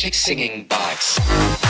Magic Singing Box.